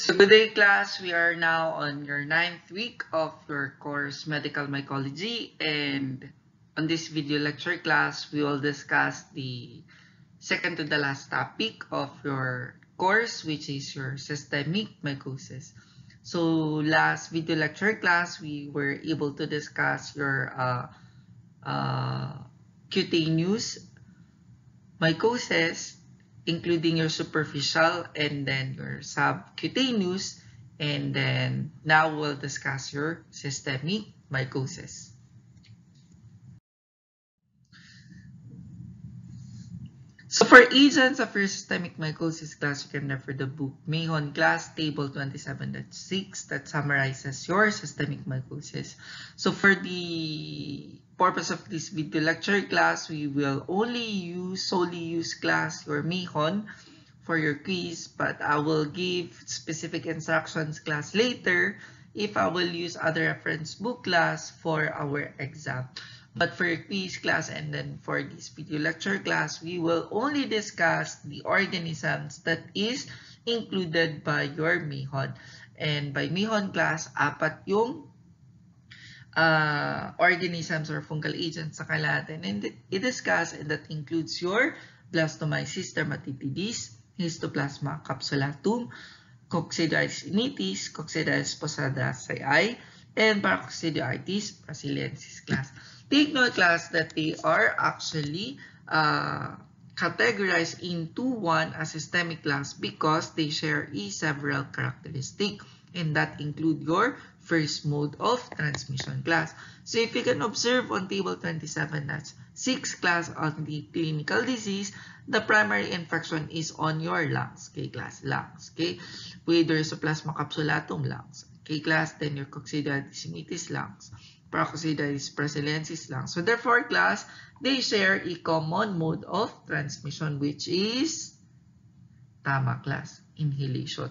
So good day class, we are now on your ninth week of your course Medical Mycology and on this video lecture class, we will discuss the second to the last topic of your course which is your systemic mycosis. So last video lecture class, we were able to discuss your uh, uh, cutaneous mycosis including your superficial and then your subcutaneous and then now we'll discuss your systemic mycosis. So for agents of your systemic mycosis class, you can refer the book Mahon Class Table 27.6 that summarizes your systemic mycosis. So for the purpose of this video lecture class, we will only use solely use class your Mahon for your quiz, but I will give specific instructions class later if I will use other reference book class for our exam. But for quiz class and then for this video lecture class, we will only discuss the organisms that is included by your Mahon. And by Mahon class, apat yung uh, organisms or fungal agents sa kalatin. And i-discuss and that includes your Blastomyces dermatitidis, Histoplasma capsulatum, Coccidioides initis, CI, and Paracoccidioides brasiliensis class. Take note class that they are actually uh, categorized into one as systemic class because they share a several characteristic and that include your first mode of transmission class. So if you can observe on table 27, that's 6 class on the clinical disease, the primary infection is on your lungs, okay, class, lungs, okay, with Rhizoplasma capsulatum lungs, class, then your coccidioides lungs. Prococcidioides brasiliensis lang. So therefore, class, they share a common mode of transmission which is tama class, inhalation.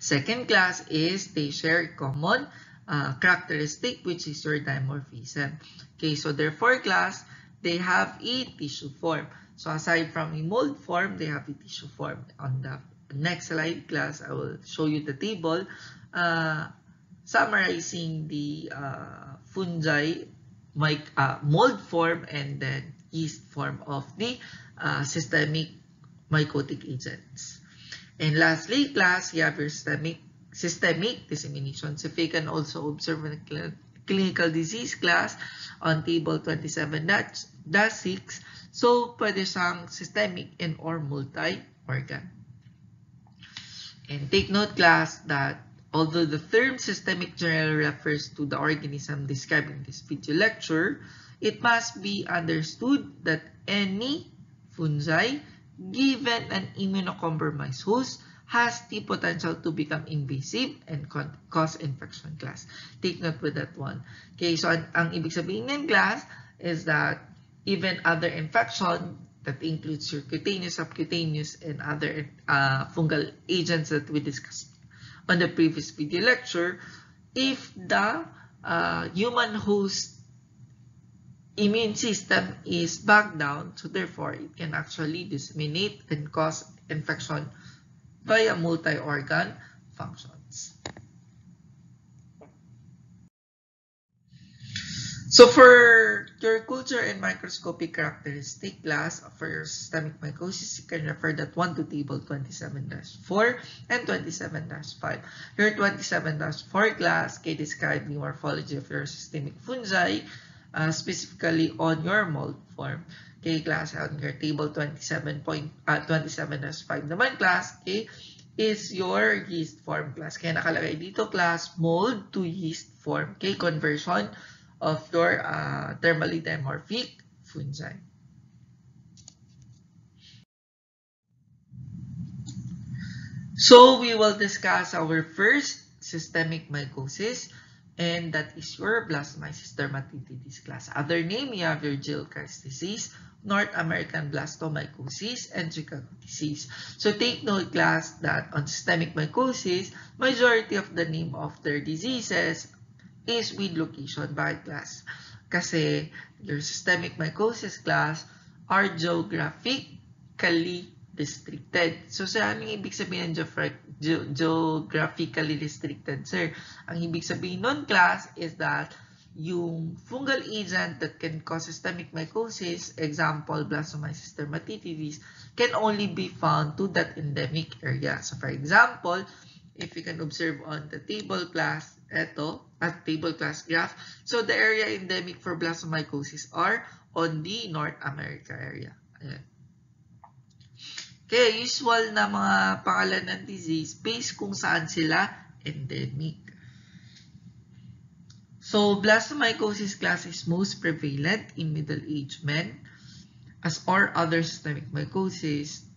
Second class is they share a common uh, characteristic which is your dimorphism. Okay, so therefore class, they have a tissue form. So aside from a mold form, they have a tissue form. On the next slide class, I will show you the table. Uh, summarizing the uh, fungi my, uh, mold form and then yeast form of the uh, systemic mycotic agents. And lastly, class, you have your systemic, systemic dissemination. So if you can also observe in the clinical disease class on table 27-6, so pwede siyang systemic and or multi-organ. And take note class that Although the term systemic generally refers to the organism described in this video lecture, it must be understood that any fungi given an immunocompromised host has the potential to become invasive and cause infection class. Take note with that one. Okay, so ang, ang ibig sabihin ng class is that even other infection that includes your cutaneous, subcutaneous, and other uh, fungal agents that we discussed on the previous video lecture, if the uh, human host immune system is back down, so therefore it can actually disseminate and cause infection via multi-organ functions. So for your culture and microscopic characteristic class for your systemic mycosis, you can refer that one to table 27-4 and 27-5. Your 27-4 class can describe the morphology of your systemic fungi, uh, specifically on your mold form. Okay, class on your table 27 point, uh, 27-5 naman class, okay, is your yeast form class. Kaya nakalagay dito class mold to yeast form. Okay, conversion of your uh, thermally dimorphic fungi. So we will discuss our first systemic mycosis and that is your Blastomyces dermatitidis class. Other name, you have your Gilchrist disease, North American blastomycosis, and Chicago disease. So take note class that on systemic mycosis, majority of the name of their diseases is with location. Bakit class? Kasi your systemic mycosis class are geographically restricted. So, sa ano ibig sabihin ng ge geographically restricted, sir? Ang ibig sabihin nun, class, is that yung fungal agent that can cause systemic mycosis, example, Blastomyces dermatitis, can only be found to that endemic area. So, for example, if you can observe on the table class, eto, at table class graph, so the area endemic for blastomycosis are on the North America area. Ayan. Kaya usual na mga pangalan ng disease based kung saan sila endemic. So, blastomycosis class is most prevalent in middle-aged men as or other systemic mycosis.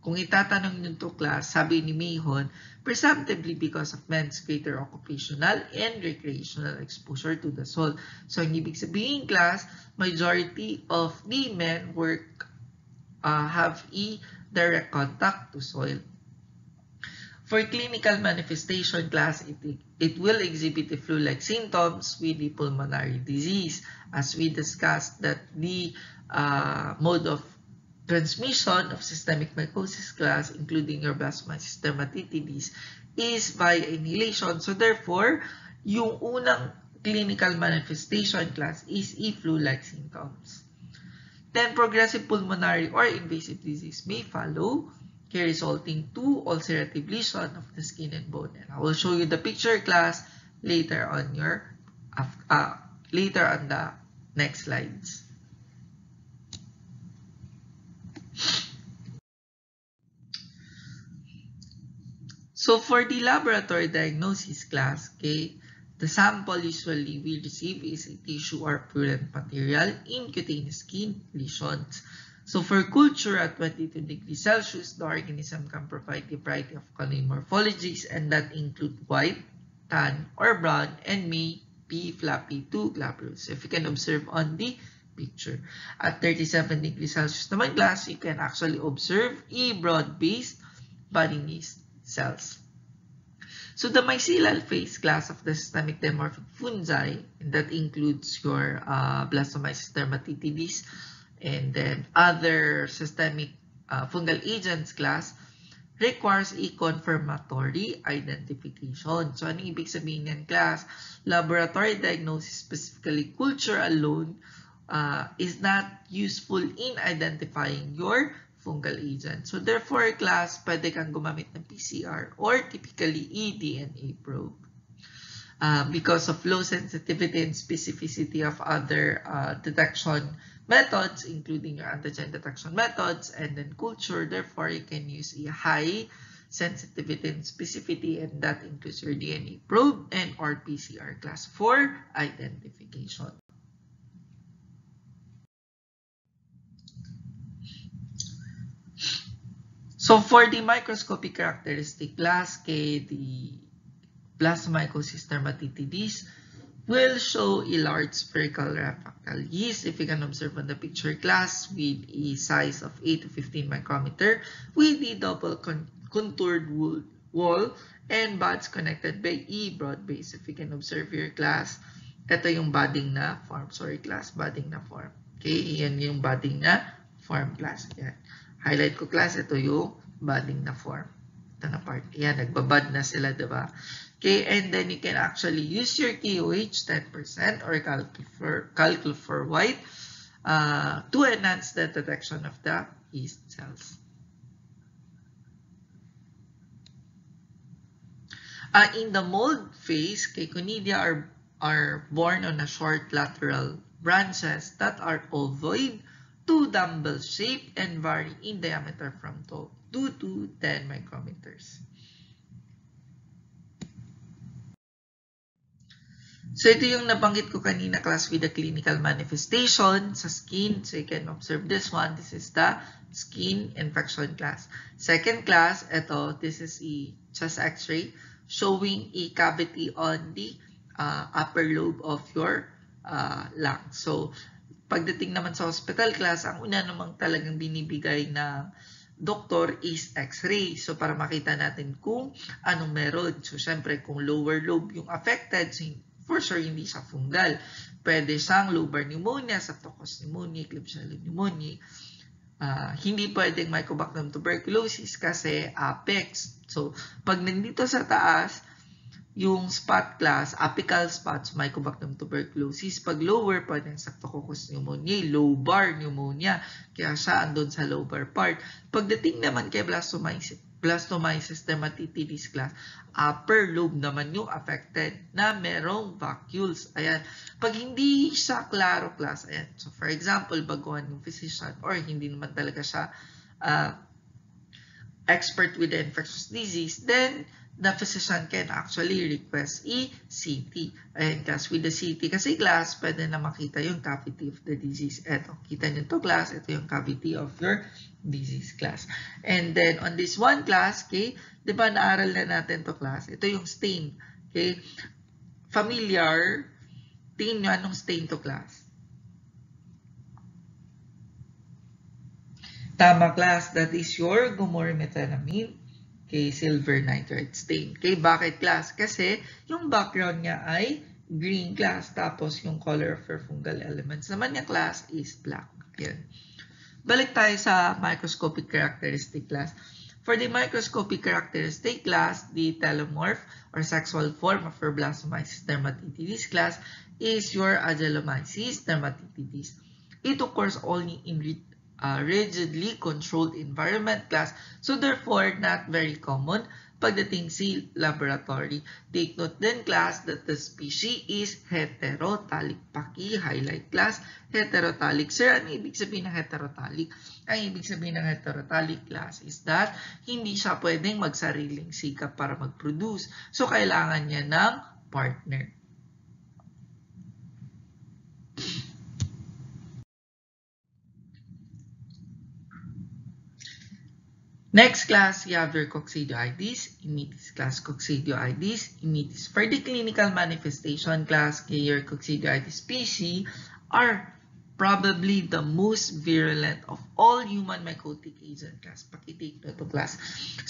Kung itatanong nyo to class, sabi ni Mayhon, presumptively because of men's greater occupational and recreational exposure to the soil. So, ang ibig sabihin class, majority of the men work uh, have a direct contact to soil. For clinical manifestation class, it, it will exhibit the flu-like symptoms with the pulmonary disease. As we discussed that the uh, mode of transmission of systemic mycosis class, including your Blastomyces dermatitis, is by inhalation. So therefore, yung unang clinical manifestation class is a flu-like symptoms. Then progressive pulmonary or invasive disease may follow, resulting to ulcerative lesion of the skin and bone. And I will show you the picture class later on your uh, later on the next slides. So for the laboratory diagnosis class, okay, The sample usually we receive is a tissue or purulent material in cutaneous skin lesions. So for culture at 22 degrees Celsius, the organism can provide a variety of colony morphologies and that include white, tan, or brown and may be flappy to glabrous. If you can observe on the picture. At 37 degrees Celsius naman glass, you can actually observe a broad-based body cells. So the mycelial phase class of the systemic dimorphic fungi, that includes your uh, Blastomyces dermatitis and then other systemic uh, fungal agents class, requires a confirmatory identification. So, ano ibig sabihin yan, class? Laboratory diagnosis, specifically culture alone, uh, is not useful in identifying your fungal agent. So therefore, class, pwede kang gumamit ng PCR or typically eDNA probe. Uh, because of low sensitivity and specificity of other uh, detection methods, including your antigen detection methods, and then culture, therefore, you can use a high sensitivity and specificity, and that includes your DNA probe and or PCR class for identification. So for the microscopic characteristic class K, the plasmamycosis dermatitis will show a large spherical refractal yeast if you can observe on the picture class with a size of 8 to 15 micrometer with the double con contoured wall and buds connected by E broad base. If you can observe your class, ito yung budding na form. Sorry class, budding na form. Okay, yan yung budding na form class. Yan. Highlight ko class, ito yung budding na form. Ito na part. Yan, nagbabud na sila, diba? Okay, and then you can actually use your KOH 10% or calcul for, for white uh, to enhance the detection of the yeast cells. Uh, in the mold phase, Conidia are, are born on a short lateral branches that are ovoid to dumbbell shape and vary in diameter from 2 to 10 micrometers. So, ito yung nabanggit ko kanina class with the clinical manifestation sa skin. So, you can observe this one. This is the skin infection class. Second class, ito, this is a chest x-ray showing a cavity on the uh, upper lobe of your uh, lung. So, Pagdating naman sa hospital class, ang una namang talagang binibigay ng doktor is x-ray. So, para makita natin kung anong meron. So, syempre, kung lower lobe yung affected, for sure, hindi siya fungal. Pwede siyang lobar pneumonia, septococcus pneumonia, Klebsiella pneumonia, uh, hindi pwedeng Mycobacterium tuberculosis kasi apex. So, pag nandito sa taas, yung spot class, apical spots, Mycobacterium tuberculosis. Pag lower, pwedeng Streptococcus pneumoniae, lobar pneumonia. Kaya siya andun sa lower part. Pagdating naman kay blastomyces, blastomyces dermatitis class, upper lobe naman yung affected na merong vacuoles. Ayan. Pag hindi siya klaro class, ayan. So, for example, baguhan yung physician or hindi naman talaga siya uh, expert with the infectious disease, then the physician can actually request ECT. Ayan, class, with the CT. Kasi class, pwede na makita yung cavity of the disease. Ito, kita nyo to class. Ito yung cavity of your disease class. And then, on this one class, okay, di ba naaral na natin to class? Ito yung stain. Okay, familiar, tingin nyo anong stain to class. Tama class, that is your gomorimethalamine kay silver nitrate stain. Kay bakit class? Kasi yung background niya ay green class tapos yung color of your fungal elements naman niya class is black. Yan. Balik tayo sa microscopic characteristic class. For the microscopic characteristic class, the telomorph or sexual form of your blastomyces dermatitis class is your agelomyces dermatitis. It occurs only in uh, rigidly controlled environment class. So therefore, not very common pagdating si laboratory. Take note then class that the species is heterotalic. Paki-highlight class, heterotalic. Sir, ano ibig sabihin ng heterotalic? Ang ibig sabihin ng heterotalic class is that hindi siya pwedeng magsariling sikap para mag-produce. So, kailangan niya ng partner. Next class, you have your coccidioides, imitis class coccidioides, imitis. For the clinical manifestation class, your coccidioides species are probably the most virulent of all human mycotic agent class. Pakitake na to class.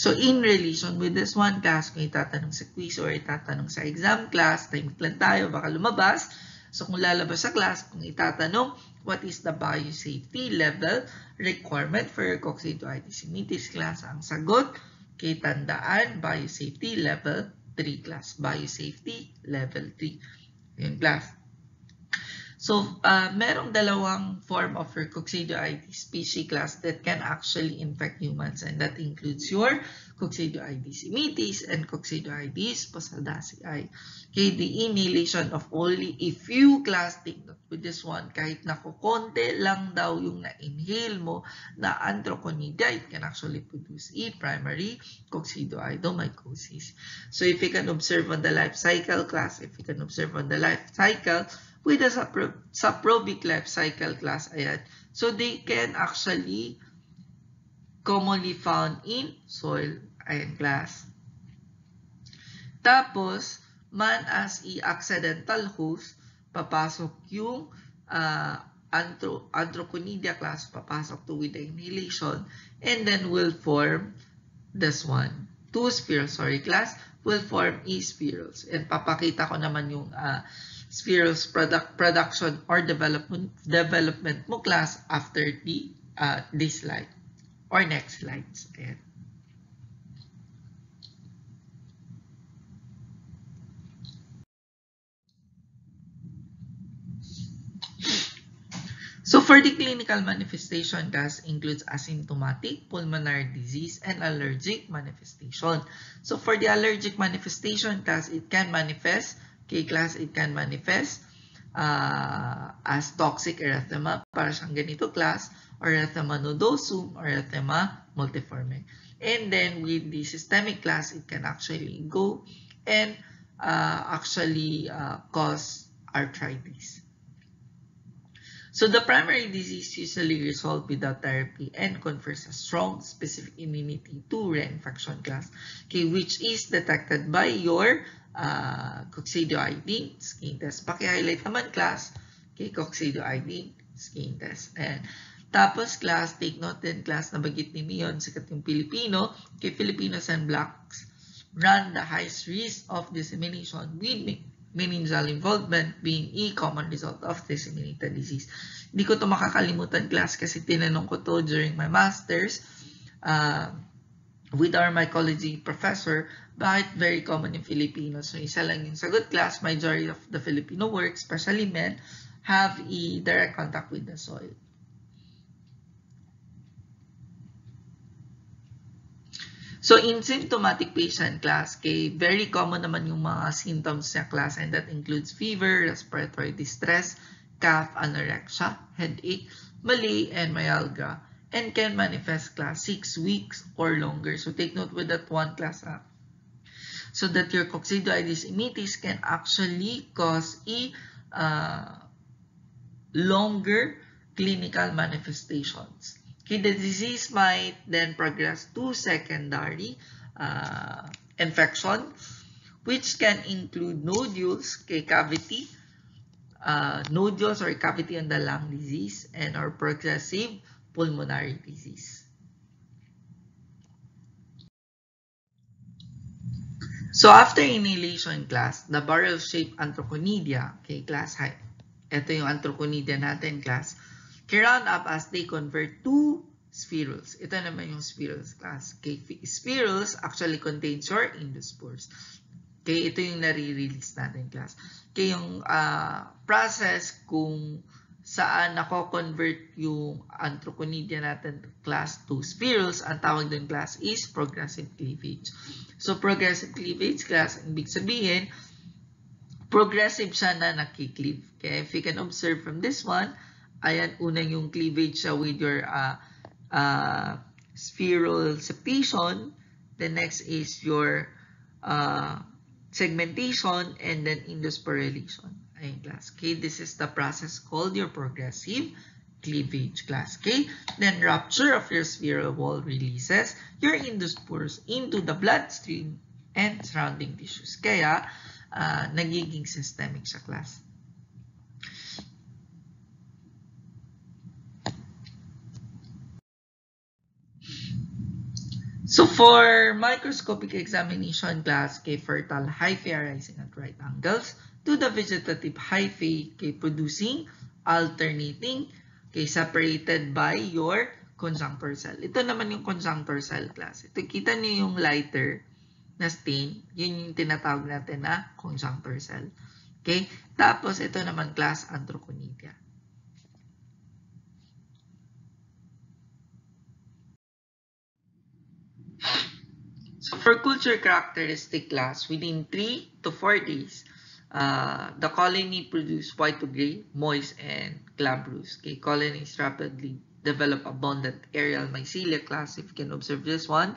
So, in relation with this one class, kung itatanong sa quiz or itatanong sa exam class, time lang tayo, baka lumabas. So, kung lalabas sa class, kung itatanong, what is the biosafety level requirement for coccidioides class? Ang sagot, kay tandaan, biosafety level 3 class. Biosafety level 3. Yun class. So, uh, merong dalawang form of coccidioides species class that can actually infect humans and that includes your coccidioides imitis and coccidioides posadacei. Okay, the inhalation of only a few class note with this one, kahit na konti lang daw yung na-inhale mo na anthraconida, can actually produce a primary coccidioidomycosis. So if you can observe on the life cycle class, if you can observe on the life cycle, with sapro saprobic life cycle class, ayan. So they can actually commonly found in soil Ayan, class. Tapos, man as i-accidental host, papasok yung uh, antro androconidia class, papasok to with the inhalation, and then will form this one. Two spirals, sorry class, will form e-spirals. And papakita ko naman yung uh, spirals product production or development development mo class after the uh, this slide or next slides. Ayan. So for the clinical manifestation, gas includes asymptomatic pulmonary disease and allergic manifestation. So for the allergic manifestation, class, it can manifest, K class, it can manifest uh, as toxic erythema, para siyang ganito class, or erythema nodosum, or erythema multiforme. And then with the systemic class, it can actually go and uh, actually uh, cause arthritis. So the primary disease usually resolved without therapy and confers a strong specific immunity to reinfection class, okay, which is detected by your uh, coccidioides skin test. Paki-highlight naman class, okay, coccidioides skin test. And tapos class, take note din class na bagit ni Mion, sikat yung Pilipino, kay Filipinos and Blacks run the highest risk of dissemination with meningeal involvement being a common result of disseminated disease. Hindi ko to makakalimutan class kasi tinanong ko to during my master's uh, with our mycology professor bakit very common in Filipinos. So isa lang yung sagot class, majority of the Filipino works, especially men, have a direct contact with the soil. So, in symptomatic patient class, kay very common naman yung mga symptoms sa class and that includes fever, respiratory distress, cough, anorexia, headache, mali, and myalgia, and can manifest class 6 weeks or longer. So, take note with that one class up. So that your coccidioides immitis can actually cause a uh, longer clinical manifestations. The disease might then progress to secondary uh, infection, which can include nodules, cavity, uh, nodules or cavity on the lung disease, and or progressive pulmonary disease. So after inhalation class, the barrel-shaped anthraconedia, okay, class high. Ito yung anthraconedia natin, class round up as they convert to spherules. Ito naman yung spherules class. Okay, spherules actually contains your endospores. Okay, ito yung nare-release natin class. Okay, yung uh, process kung saan nako-convert yung anthraconedia natin class to spherules, ang tawag din class is progressive cleavage. So, progressive cleavage class, ibig sabihin, progressive siya na nakikleave. Okay, if you can observe from this one, Ayan, unang yung cleavage siya with your uh, uh, spheral septation. The next is your uh, segmentation and then endosporulation. Ayan, class K. This is the process called your progressive cleavage, class K. Then rupture of your spheral wall releases your endospores into the bloodstream and surrounding tissues. Kaya, uh, nagiging systemic sa class. So for microscopic examination class kay fertile hyphae arising at right angles to the vegetative hyphae kay producing, alternating, kay separated by your conjunctor cell. Ito naman yung conjunctor cell class. Ito kita niyo yung lighter na stain, yun yung tinatawag natin na conjunctor cell. Okay? Tapos ito naman class androconidia. For culture characteristic class, within 3 to 4 days, uh, the colony produce white to gray, moist, and glabrous. Okay, colonies rapidly develop abundant aerial mycelia class. If you can observe this one,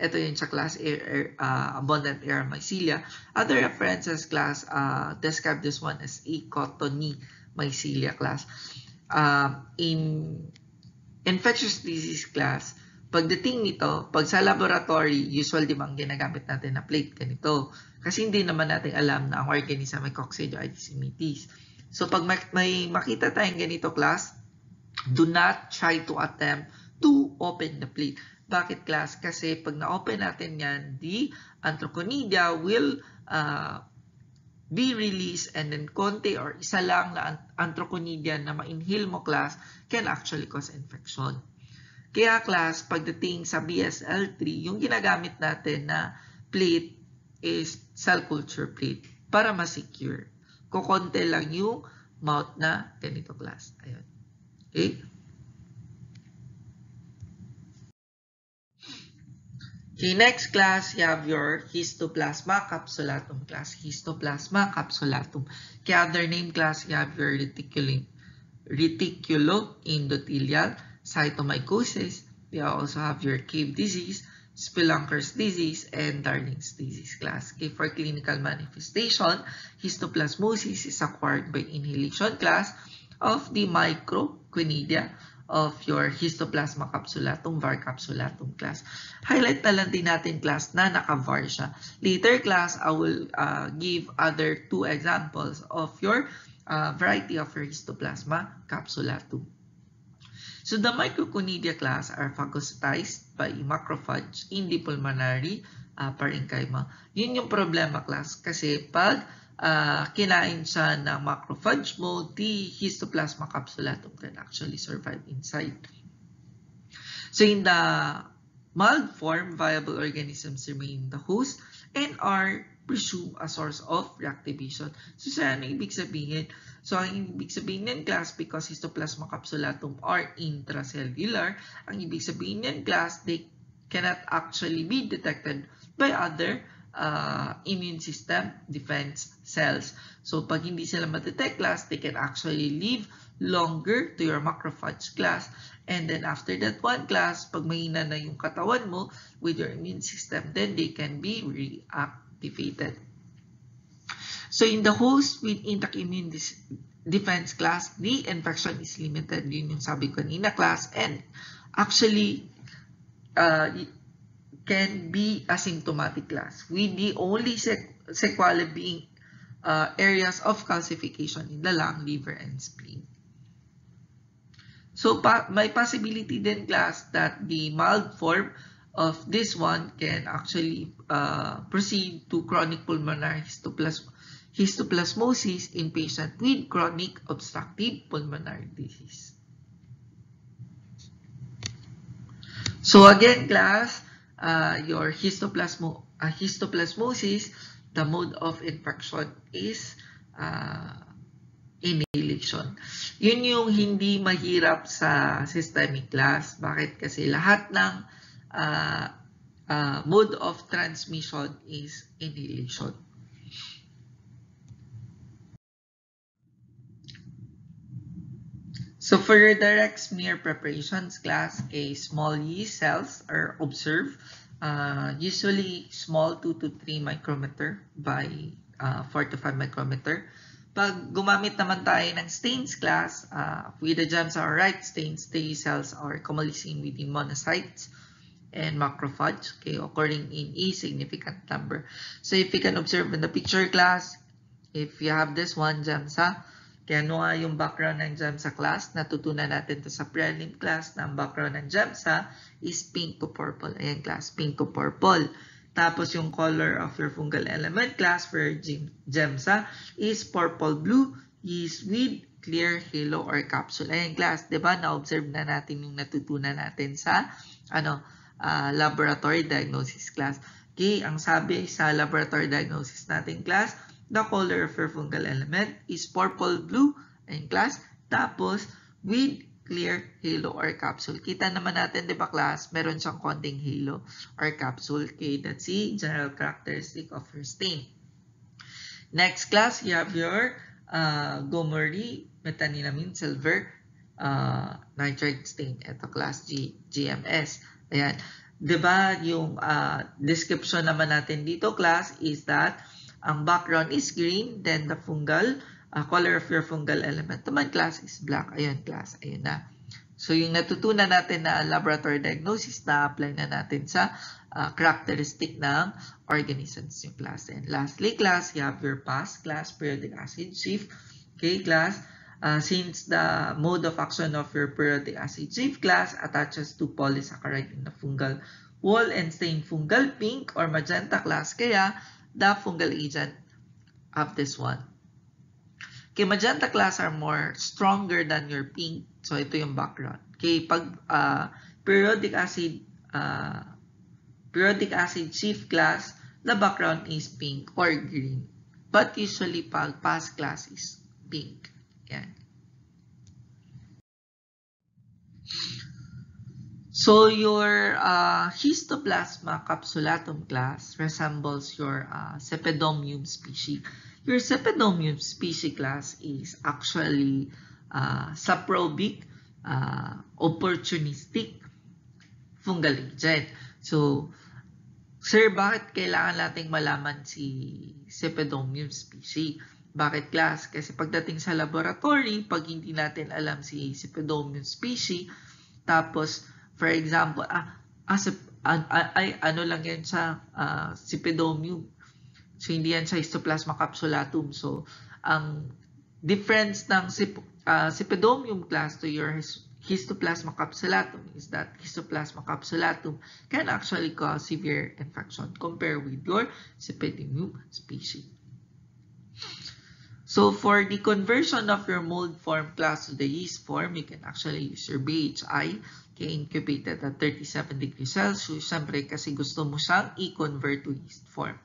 ito yun sa class air, air, uh, abundant aerial mycelia. Other references class uh, describe this one as a cottony mycelia class. Uh, in infectious disease class, Pagdating nito, pag sa laboratory, usual di ba ang ginagamit natin na plate ganito. Kasi hindi naman natin alam na ang organism may coccidioides immitis. So pag may makita tayong ganito class, do not try to attempt to open the plate. Bakit class? Kasi pag na-open natin yan, the anthraconedia will uh, be released and then konti or isa lang na anthraconedia na ma-inhale mo class can actually cause infection. Kaya class, pagdating sa BSL-3, yung ginagamit natin na plate is cell culture plate para ma-secure. Kukonte lang yung mouth na ganito class. Ayun. Okay? Okay, next class, you have your histoplasma capsulatum class. Histoplasma capsulatum. Okay, other name class, you have your reticulo, reticulo endothelial cytomycosis. We also have your cave disease, spelunker's disease, and Darling's disease class. Okay, for clinical manifestation, histoplasmosis is acquired by inhalation class of the microconidia of your histoplasma capsulatum var capsulatum class. Highlight na lang din natin class na naka-var siya. Later class, I will uh, give other two examples of your uh, variety of your histoplasma capsulatum. So the microconidia class are phagocytized by macrophage in the pulmonary uh, parenchyma. Yun yung problema class kasi pag uh, kinain siya ng macrophage mode, the histoplasma capsulatum can actually survive inside. So in the mild form, viable organisms remain the host and are presumed a source of reactivation. So sa ano ibig sabihin? So ang ibig sabihin ng class because histoplasma capsulatum are intracellular, ang ibig sabihin ng class they cannot actually be detected by other uh, immune system defense cells. So pag hindi sila ma-detect class, they can actually live longer to your macrophage class. And then after that one class, pag mahina na yung katawan mo with your immune system, then they can be reactivated. So in the host with intact immune defense class, the infection is limited. Yun yung sabi ko kanina class. And actually, uh, can be asymptomatic class, with the only sequelae being uh, areas of calcification in the lung, liver, and spleen. So, pa may possibility then class that the mild form of this one can actually uh, proceed to chronic pulmonary histoplasm histoplasmosis in patient with chronic obstructive pulmonary disease. So again, class, uh, your histoplasmo uh, histoplasmosis, the mode of infection is uh, inhalation. Yun yung hindi mahirap sa systemic class. Bakit? Kasi lahat ng uh, uh, mode of transmission is inhalation. So for your direct smear preparations class, a small yeast cells are observed, uh, usually small 2 to 3 micrometer by uh, 4 to 5 micrometer. Pag gumamit naman tayo ng stains class, uh, gems are right stains, the cells are commonly seen within monocytes and macrophage, okay, occurring in a significant number. So if you can observe in the picture class, if you have this one, GEMSA, kaya ano nga yung background ng GEMSA class? Natutunan natin to sa prelim class na ang background ng GEMSA is pink to purple. Ayan class, pink to purple. Tapos yung color of your fungal element class for GEMSA is purple blue is with clear halo or capsule. Ayan class, di ba? Na-observe na natin yung natutunan natin sa ano uh, laboratory diagnosis class. Okay, ang sabi sa laboratory diagnosis natin class, the color of fungal element is purple blue in class. Tapos, with clear halo or capsule. Kita naman natin, di ba class, meron siyang konting halo or capsule. Okay, that's the general characteristic of your stain. Next class, you have your uh, Gomery metanilamine silver uh, nitrate stain. Ito class G, GMS. Ayan. Di ba yung uh, description naman natin dito class is that ang background is green, then the fungal, uh, color of your fungal element naman class is black. Ayun class, ayun na. So yung natutunan natin na laboratory diagnosis na apply na natin sa uh, characteristic ng organisms yung class. And lastly class, you have your past class, periodic acid shift. Okay class, uh, since the mode of action of your periodic acid shift class attaches to polysaccharide in the fungal wall and stain fungal pink or magenta class, kaya the fungal agent of this one. Okay, magenta class are more stronger than your pink. So, ito yung background. Okay, pag uh, periodic acid uh, periodic acid shift class, the background is pink or green. But usually, pag past class is pink. Yan. So your uh, Histoplasma capsulatum class resembles your uh, Cepedomium species. Your Cepedomium species class is actually uh, saprobic, uh, opportunistic fungal agent. So, sir, bakit kailangan nating malaman si Cepedomium species? Bakit class? Kasi pagdating sa laboratory, pag hindi natin alam si Cepedomium species, tapos For example, ah, as a, ay, ano lang yan sa uh, sipidomium. So, hindi yan sa histoplasma capsulatum. So, ang difference ng sip, uh, sipidomium class to your histoplasma capsulatum is that histoplasma capsulatum can actually cause severe infection compared with your sipidomium species. So for the conversion of your mold form class to the yeast form, you can actually use your BHI kay incubated at 37 degrees Celsius. Siyempre kasi gusto mo siyang i-convert to yeast form.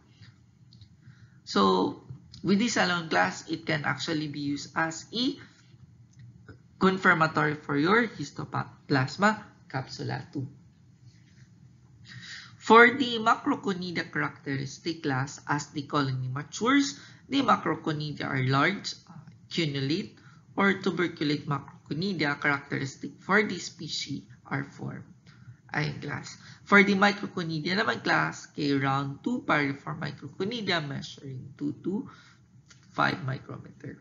So with this alone class, it can actually be used as a confirmatory for your histoplasma capsula 2. For the macroconidia characteristic class, as the colony matures, the macroconidia are large, uh, cunulate, or tuberculate macroconidia characteristic for this species are formed. Ayun class. For the microconidia naman class, kay round 2 pariform microconidia measuring 2 to 5 micrometer.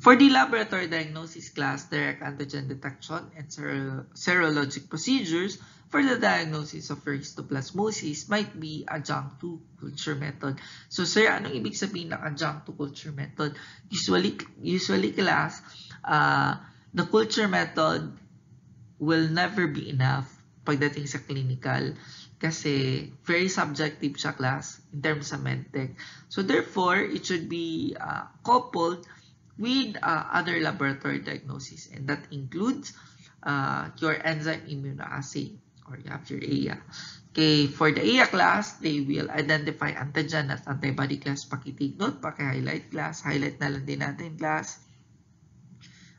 For the laboratory diagnosis class, direct antigen detection and sero serologic procedures for the diagnosis of histoplasmosis might be adjunct to culture method. So, sir, anong ibig sabihin ng adjunct to culture method? Usually, usually class, uh, the culture method will never be enough pagdating sa clinical kasi very subjective siya class in terms of medtech. So, therefore, it should be uh, coupled with uh, other laboratory diagnosis and that includes uh, your enzyme immunoassay or your AIA. Okay, for the AIA class, they will identify antigen at antibody class. Paki-take note, paki-highlight class. Highlight na lang din natin class.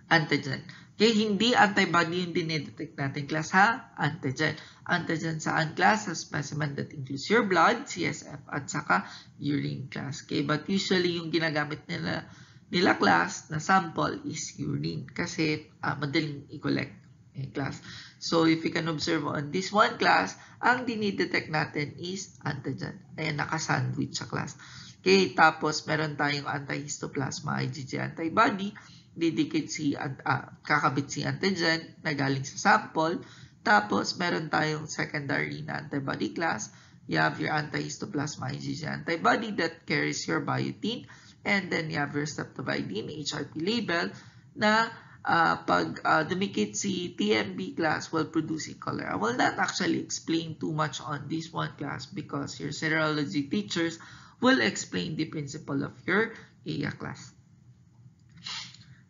Antigen. Okay, hindi antibody yung dinedetect natin class ha? Antigen. Antigen saan class? Sa specimen that includes your blood, CSF, at saka urine class. Okay, but usually yung ginagamit nila nila class na sample is urine kasi uh, madaling i-collect in class. So, if you can observe on this one class, ang dinidetect natin is antigen. Ayan, naka-sandwich sa class. Okay, tapos meron tayong antihistoplasma IgG antibody, didikit si, uh, kakabit si antigen na galing sa sample. Tapos, meron tayong secondary na antibody class. You have your antihistoplasma IgG antibody that carries your biotin And then you have your streptomycin HRP label na uh, pag uh, dumikit si TMB class will produce a color. I will not actually explain too much on this one class because your serology teachers will explain the principle of your AIA class.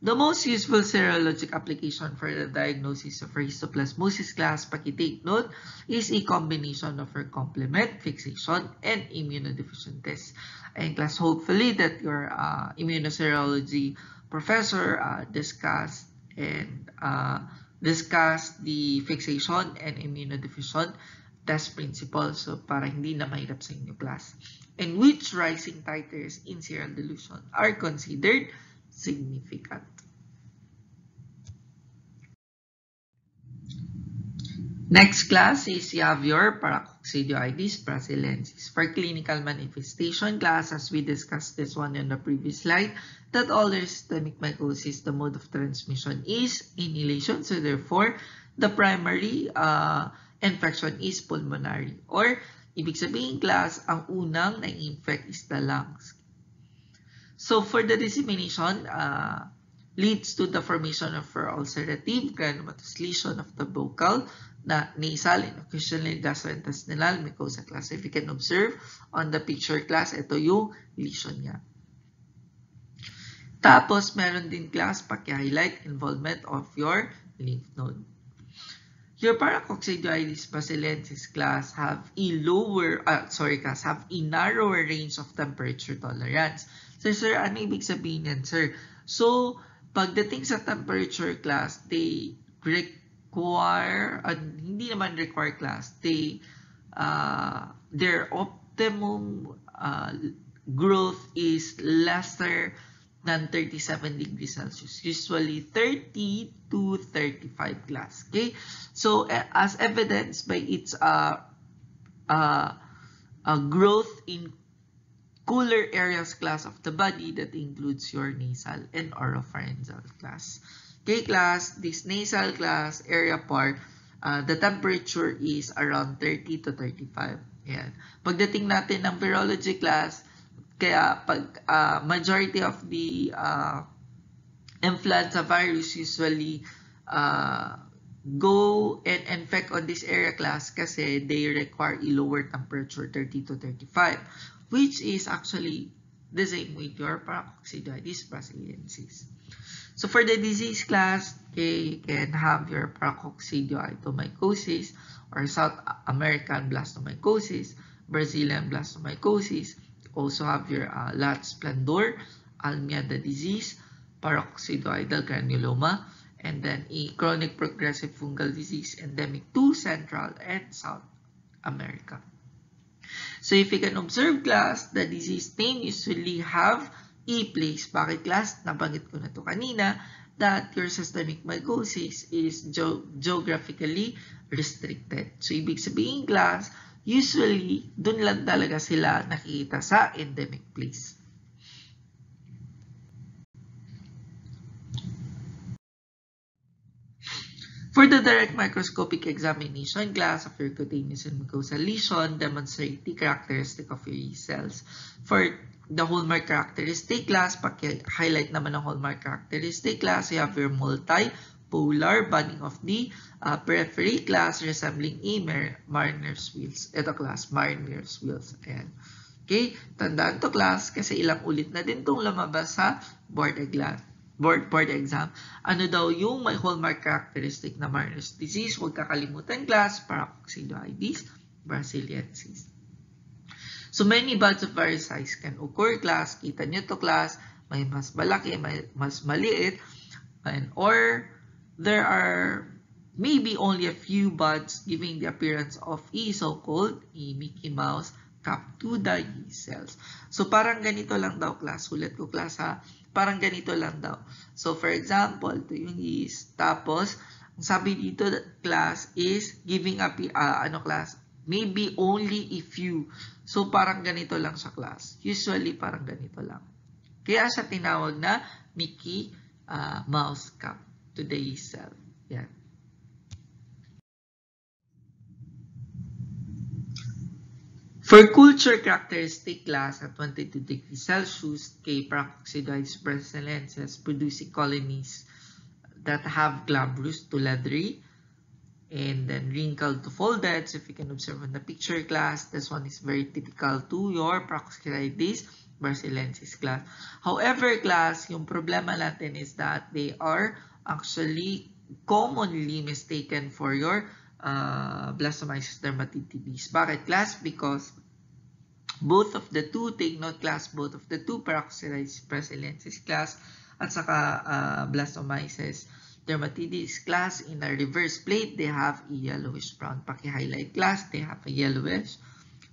The most useful serologic application for the diagnosis of histoplasmosis class, paki-take note, is a combination of her complement, fixation, and immunodeficient tests. And class, hopefully that your uh, immunoserology professor uh, discussed and uh, discussed the fixation and immunodeficient test principles so para hindi na mahirap sa inyo class. And which rising titers in seral dilution are considered significant. Next class is your Paracoccidioides brasilensis. For clinical manifestation class, as we discussed this one in the previous slide, that all systemic mycosis, the mode of transmission is inhalation. So therefore, the primary uh, infection is pulmonary. Or, ibig sabihin class, ang unang na-infect is the lungs. So for the dissemination, uh, leads to the formation of ulcerative granulomatous lesion of the vocal na nasal and occasionally gastrointestinal mucosa class. If you can observe on the picture class, ito yung lesion niya. Tapos, meron din class paki-highlight involvement of your lymph node. Your paracoccidioides basilensis class have a lower, uh, sorry class, have a narrower range of temperature tolerance. So, sir, ano ibig sabihin yan, sir? So, pagdating sa temperature class, they require, uh, hindi naman require class, they, uh, their optimum uh, growth is lesser than 37 degrees Celsius, usually 30 to 35 class. Okay, so as evidenced by its uh, uh, uh, growth in cooler areas class of the body that includes your nasal and oropharyngeal class. Okay, class, this nasal class area part, uh, the temperature is around 30 to 35. Ayan. Pagdating natin ng virology class, kaya pag uh, majority of the uh, influenza virus usually uh, go and infect on this area class kasi they require a lower temperature 30 to 35 which is actually the same with your Paracoccidioides brasiliensis. So for the disease class, okay, you can have your Paracoccidioidomycosis or South American blastomycosis, Brazilian blastomycosis. Also have your uh, Lat splendor, Almeida disease, Paracoccidioidal granuloma, and then a chronic progressive fungal disease endemic to Central and South America. So if you can observe class, the disease name usually have a place. Bakit class? Nabanggit ko na to kanina that your systemic mycosis is ge geographically restricted. So ibig sabihin class, usually dun lang talaga sila nakikita sa endemic place. For the direct microscopic examination, glass of your and mucosal lesion demonstrate the characteristic of your yeast cells. For the hallmark characteristic class, paki-highlight naman ang hallmark characteristic class, you have your multipolar budding of the uh, periphery class resembling mar mariner's wheels. Ito class, mariner's wheels. Ayan. Okay, tandaan to class kasi ilang ulit na din itong lumabas sa board exam board, board exam. Ano daw yung may hallmark characteristic na Mariner's disease? Huwag kakalimutan class, Paracoccidioides brasiliensis. So many buds of various size can occur class. Kita nyo to class, may mas malaki, may mas maliit, and or there are maybe only a few buds giving the appearance of a so-called a Mickey Mouse cap to the yeast cells. So parang ganito lang daw class. Ulit ko class ha parang ganito lang daw. So, for example, ito yung is, tapos, ang sabi dito, class is giving up, uh, ano class, maybe only a few. So, parang ganito lang sa class. Usually, parang ganito lang. Kaya siya tinawag na Mickey uh, Mouse Cup today cell. Yan. For culture characteristic class at 22 degrees Celsius, K. Paracoccidioides brasilensis producing colonies that have glabrous to leathery and then wrinkled to folded. So if you can observe on the picture class, this one is very typical to your Paracoccidioides brasilensis class. However, class, yung problema natin is that they are actually commonly mistaken for your uh, blastomyces dermatitis. Bakit class? Because both of the two, take note class, both of the two Paracoccidioides brasiliensis class at saka uh, blastomyces dermatitis class in a reverse plate, they have a yellowish brown. Paki-highlight class, they have a yellowish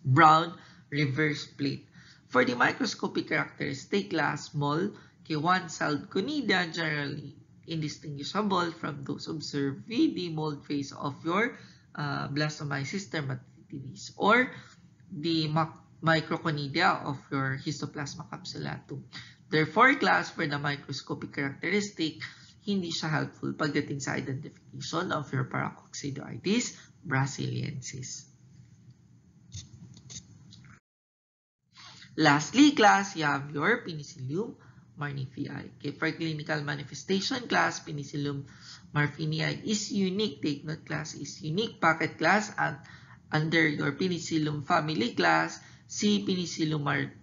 brown reverse plate. For the microscopic characteristic class, small K1-celled conidia generally indistinguishable from those observed with the mold phase of your uh, blastomyces dermatitis or the microconidia of your histoplasma capsulatum. Therefore, class for the microscopic characteristic, hindi siya helpful pagdating sa identification of your Paracoccidioides brasiliensis. Lastly, class, you have your Penicillium marnifiai. Okay, for clinical manifestation class, Penicillium marnifiai is unique. Take note class is unique packet class and under your Penicillium family class, si Penicillium mar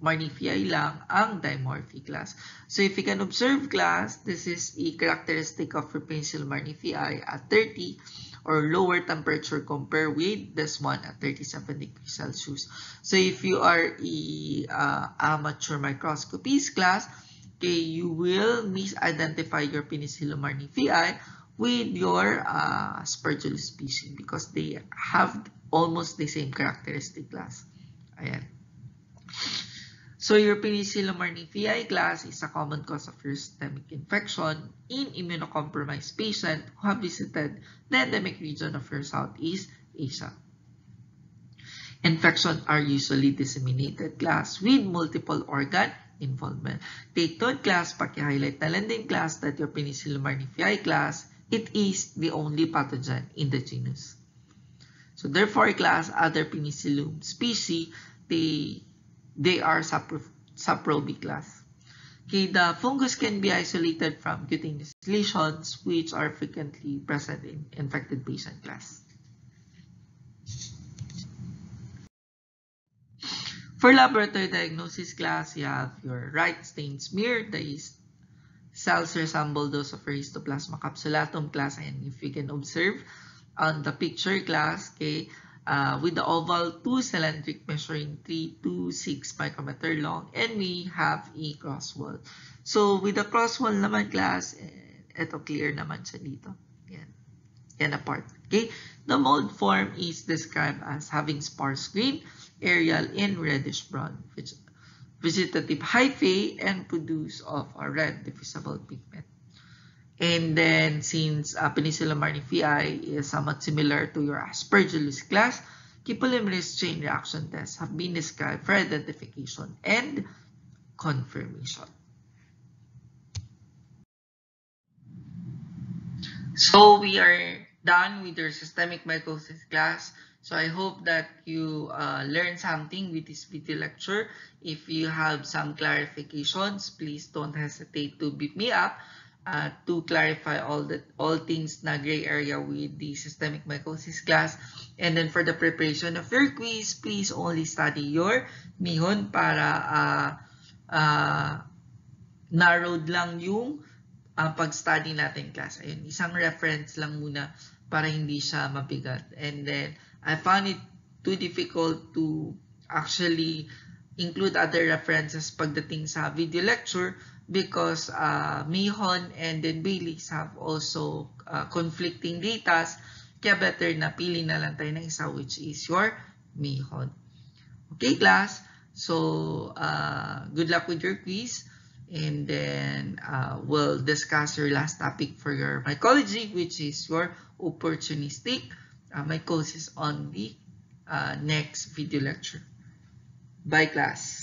marnifiai lang ang dimorphic class. So if you can observe class, this is a characteristic of Penicillium marnifiai at 30 or lower temperature compared with this one at 37 degrees Celsius. So if you are a uh, amateur microscopist class, okay, you will misidentify your Penicillium marnifiai with your uh, Aspergillus species because they have almost the same characteristic class. Ayan. So your Penicillium marnifiai class is a common cause of your systemic infection in immunocompromised patients who have visited the endemic region of your Southeast Asia. Infections are usually disseminated class with multiple organ involvement. Take third class, paki-highlight na lang din class that your Penicillium marnifiai class, it is the only pathogen in the genus. So therefore, class, other Penicillium species, they they are sapro, saprobi class. Okay, the fungus can be isolated from cutaneous lesions which are frequently present in infected patient class. For laboratory diagnosis class, you have your right stain smear. The cells resemble those of Histoplasma capsulatum class and if you can observe on the picture class, okay, uh, with the oval 2 cylindric measuring 3 to 6 micrometer long and we have a cross wall. So with the cross wall naman class, ito clear naman siya dito. Yan. Yan apart. Okay? The mold form is described as having sparse green, aerial, and reddish brown vegetative hyphae and produce of a red diffusible pigment. And then since uh, Penicillium marnifii is somewhat similar to your Aspergillus class, polymerase chain reaction tests have been described for identification and confirmation. So we are done with your systemic mycosis class. So I hope that you uh, learned something with this video lecture. If you have some clarifications, please don't hesitate to beat me up uh, to clarify all the all things na gray area with the systemic mycosis class. And then for the preparation of your quiz, please only study your mihon para uh, uh, narrowed lang yung uh, pag-study natin class. Ayun, isang reference lang muna para hindi siya mabigat. And then, I found it too difficult to actually include other references pagdating sa video lecture because uh, Mihon and then Baileys have also uh, conflicting datas. Kaya better na pili na lang tayo ng isa which is your Mihon. Okay class, so uh, good luck with your quiz and then uh, we'll discuss your last topic for your mycology which is your opportunistic uh, mycosis on the uh, next video lecture. Bye class.